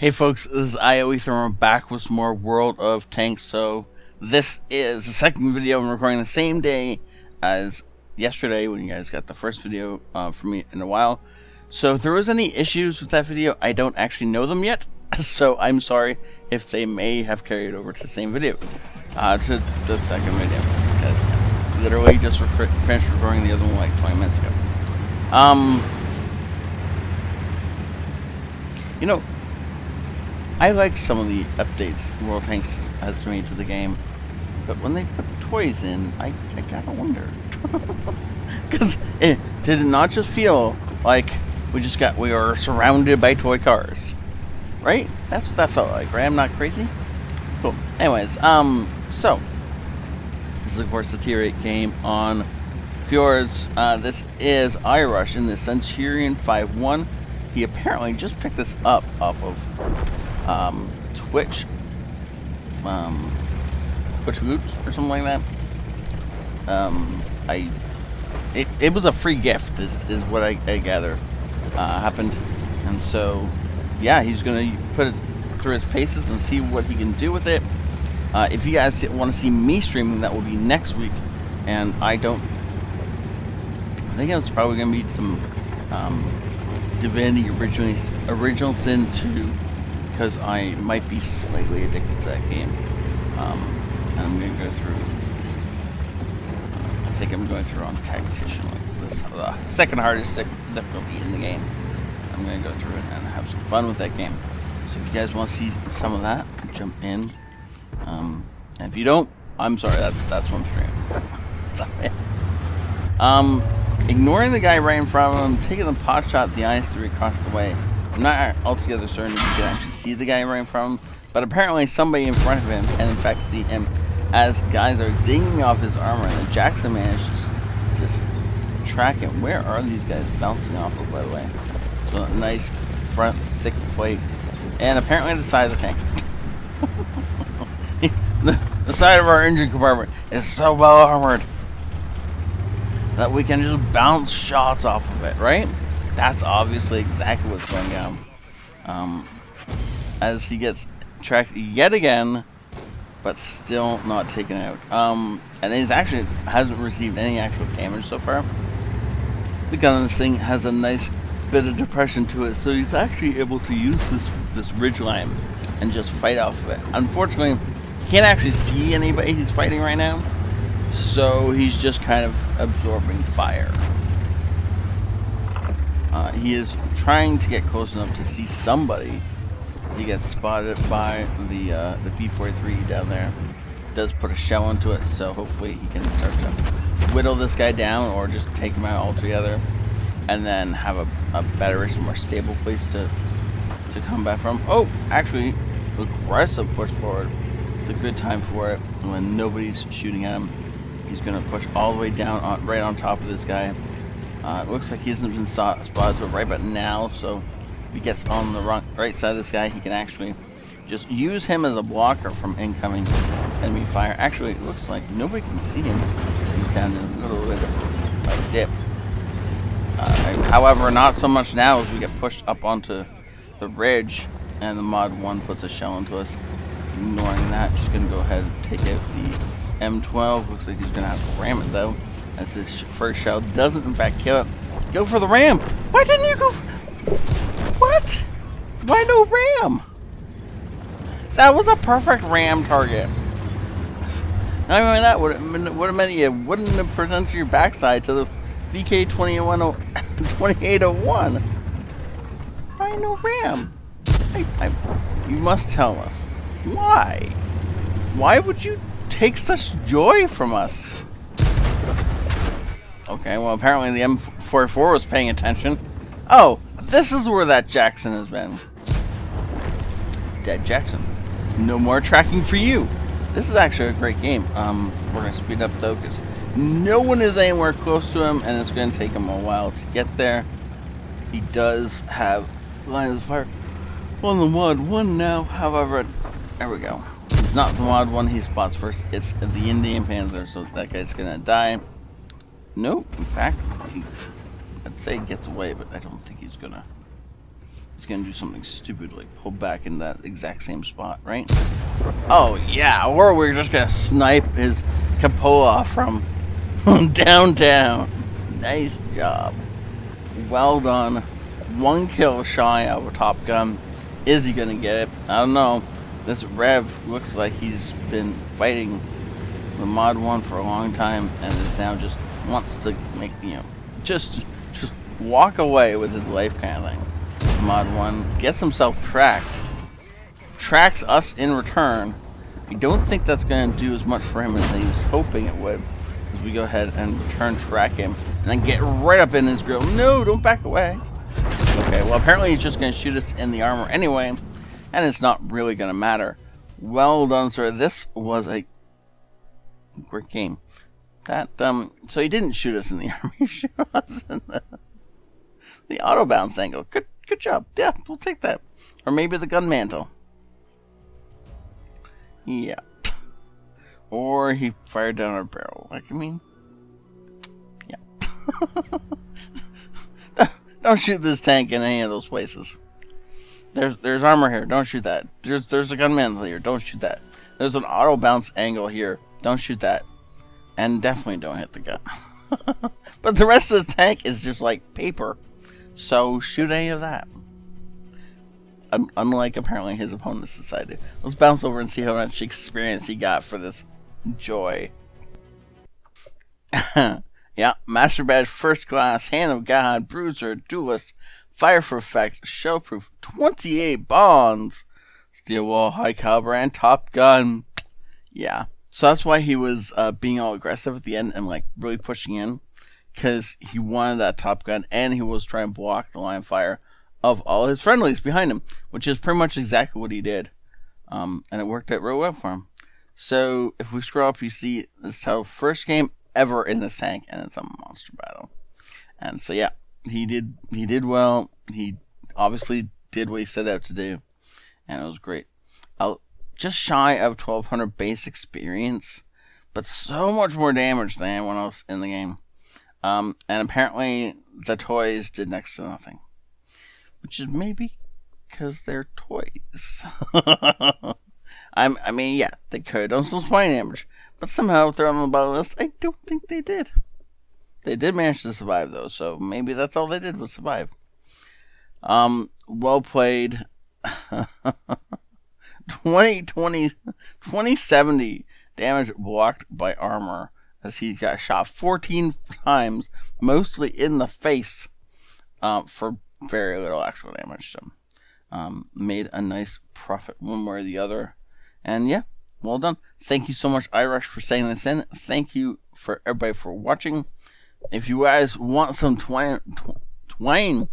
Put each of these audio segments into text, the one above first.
Hey folks, this is IOE Thermal back with some more World of Tanks. So this is the second video I'm recording the same day as yesterday when you guys got the first video uh, from me in a while. So if there was any issues with that video, I don't actually know them yet. So I'm sorry if they may have carried over to the same video, uh, to the second video. Because literally just finished recording the other one like 20 minutes ago. Um, you know, I like some of the updates World Tanks has made to the game, but when they put toys in, I, I gotta wonder. Because it did not just feel like we just got, we are surrounded by toy cars. Right? That's what that felt like, right? I'm not crazy? Cool. Anyways, um, so, this is of course the tier 8 game on Fjords. Uh, this is iRush in the Centurion 5-1. He apparently just picked this up off of um, Twitch, um, Twitch Roots or something like that. Um, I, it, it was a free gift is, is what I, I gather uh, happened. And so, yeah, he's going to put it through his paces and see what he can do with it. Uh, if you guys want to see me streaming, that will be next week. And I don't, I think it's probably going to be some um, Divinity Original, Original Sin 2 because I might be slightly addicted to that game. Um, and I'm going to go through. I think I'm going through on Tactician, like this uh, second hardest difficulty in the game. I'm going to go through it and have some fun with that game. So if you guys want to see some of that, jump in. Um, and if you don't, I'm sorry. That's that's what I'm streaming. um, ignoring the guy right in front of him, taking the pot shot the IS-3 across the way. I'm not altogether certain if you can actually see the guy right of him, but apparently somebody in front of him can in fact see him as guys are dinging off his armor, and the Jackson man is just, just tracking. Where are these guys bouncing off of, by the way? So a nice front thick plate, and apparently the side of the tank. the, the side of our engine compartment is so well armored that we can just bounce shots off of it, right? That's obviously exactly what's going on. Um, as he gets tracked yet again, but still not taken out. Um, and he's actually hasn't received any actual damage so far. The gun on this thing has a nice bit of depression to it, so he's actually able to use this this ridge line and just fight off of it. Unfortunately, he can't actually see anybody he's fighting right now, so he's just kind of absorbing fire. Uh, he is trying to get close enough to see somebody as he gets spotted by the uh, the P-43 down there. Does put a shell into it, so hopefully he can start to whittle this guy down or just take him out altogether and then have a, a better, more stable place to to come back from. Oh, actually, aggressive push forward. It's a good time for it when nobody's shooting at him. He's going to push all the way down, on, right on top of this guy. Uh, it looks like he hasn't been spotted right but now, so if he gets on the right side of this guy, he can actually just use him as a blocker from incoming enemy fire. Actually, it looks like nobody can see him. He's down in a little bit of a dip. Uh, however, not so much now as we get pushed up onto the ridge and the Mod 1 puts a shell into us. Ignoring that, just going to go ahead and take out the M12. Looks like he's going to have to ram it though as his first shell doesn't in fact kill it. Go for the ram. Why didn't you go? what? Why no ram? That was a perfect ram target. I mean, that would have, would have meant you wouldn't have presented your backside to the VK 2801. Why no ram? I, I, you must tell us. Why? Why would you take such joy from us? Okay, well apparently the M44 was paying attention. Oh, this is where that Jackson has been. Dead Jackson. No more tracking for you. This is actually a great game. Um, we're going to speed up though because no one is anywhere close to him and it's going to take him a while to get there. He does have line of fire on the mod 1 now, however, there we go. He's not the mod 1 he spots first, it's the Indian Panzer, so that guy's going to die. Nope. In fact, I'd say he gets away, but I don't think he's gonna he's gonna do something stupid like pull back in that exact same spot, right? Oh yeah, or we're just gonna snipe his cupola from downtown. Nice job. Well done. One kill shy of a Top Gun. Is he gonna get it? I don't know. This Rev looks like he's been fighting the Mod 1 for a long time and is now just wants to make, you know, just just walk away with his life kind of thing. Mod 1 gets himself tracked, tracks us in return. We don't think that's going to do as much for him as he was hoping it would. As we go ahead and return track him and then get right up in his grill. No, don't back away. Okay, well apparently he's just going to shoot us in the armor anyway, and it's not really going to matter. Well done, sir. This was a great game. That um, so he didn't shoot us in the army. He shot us in the the auto bounce angle. Good, good job. Yeah, we'll take that. Or maybe the gun mantle. Yeah. Or he fired down our barrel. Like I mean, yeah. Don't shoot this tank in any of those places. There's there's armor here. Don't shoot that. There's there's a gun mantle here. Don't shoot that. There's an auto bounce angle here. Don't shoot that. And definitely don't hit the gun. but the rest of the tank is just like paper. So shoot any of that. Um, unlike apparently his opponents decided. Let's bounce over and see how much experience he got for this joy. yeah, Master Badge First Class, Hand of God, Bruiser, Duelist, Fire for Effect, Shellproof, 28 Bonds, Steel Wall, High Caliber, and Top Gun. Yeah, so that's why he was uh, being all aggressive at the end and like really pushing in, because he wanted that Top Gun and he was trying to block the line of fire of all his friendlies behind him, which is pretty much exactly what he did, um, and it worked out real well for him. So if we scroll up, you see this title first game ever in this tank, and it's a monster battle. And so yeah, he did he did well. He obviously did what he set out to do, and it was great. I'll, just shy of 1200 base experience, but so much more damage than anyone else in the game. Um, and apparently the toys did next to nothing, which is maybe because they're toys. I'm, I mean, yeah, they could on some spine damage, but somehow they're on the bottom list, I don't think they did. They did manage to survive though, so maybe that's all they did was survive. Um, well played. 2020, 2070 damage blocked by armor as he got shot 14 times, mostly in the face, um, for very little actual damage to him. Um, made a nice profit one way or the other. And yeah, well done. Thank you so much, iRush, for saying this in. Thank you for everybody for watching. If you guys want some twine,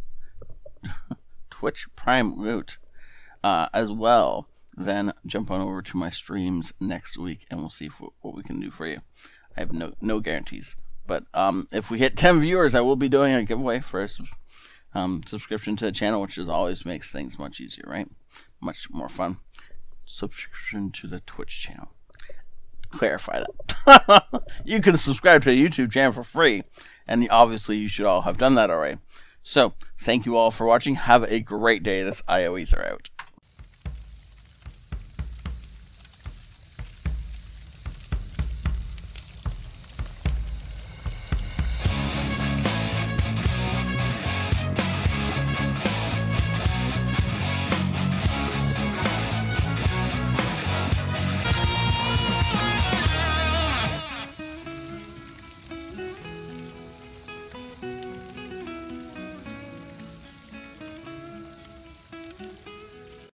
Twitch Prime loot uh, as well, then jump on over to my streams next week and we'll see if, what we can do for you. I have no no guarantees, but um, if we hit 10 viewers, I will be doing a giveaway for a um, subscription to the channel, which is always makes things much easier, right? Much more fun. Subscription to the Twitch channel. Clarify that. you can subscribe to a YouTube channel for free, and obviously you should all have done that already. So, thank you all for watching. Have a great day. This ioEther out.